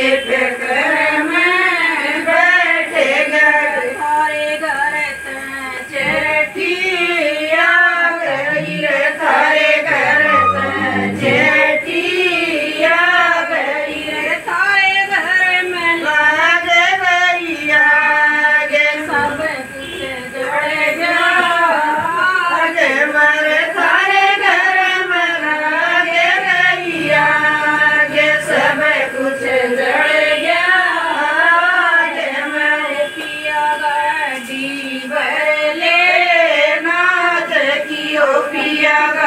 के फिक्र पिया